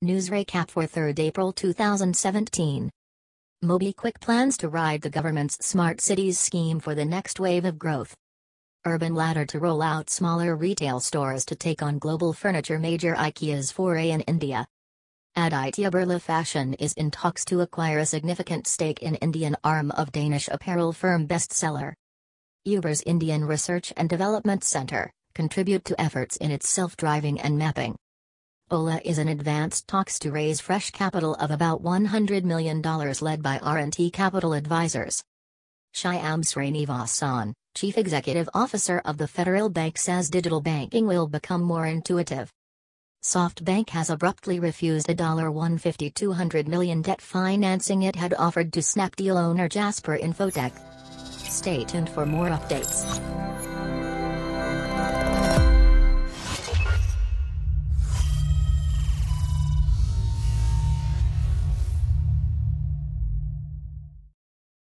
News recap for 3rd April 2017. MobiKwik plans to ride the government's Smart Cities scheme for the next wave of growth. Urban Ladder to roll out smaller retail stores to take on global furniture major IKEA's foray in India. Aditya Birla Fashion is in talks to acquire a significant stake in Indian arm of Danish apparel firm Bestseller. Uber's Indian Research and Development Center contribute to efforts in its self-driving and mapping. Ola is in advanced talks to raise fresh capital of about $100 million led by RNT Capital Advisors. Shyam Srinivasan, Chief Executive Officer of the Federal Bank says digital banking will become more intuitive. SoftBank has abruptly refused a $150 200 million debt financing it had offered to Snapdeal owner Jasper Infotech. Stay tuned for more updates.